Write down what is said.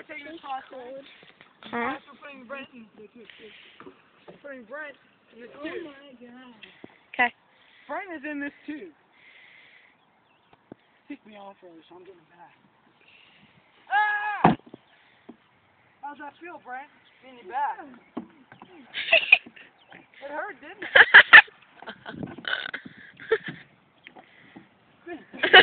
were taking a cost load. Huh? That's for putting Brent in. Putting Brent in this oh tube. Oh my god. Okay. Brent is in this tube. Pick me off first. I'm getting back. Ah! How's that feel, Brent? Being your back. it hurt, didn't it?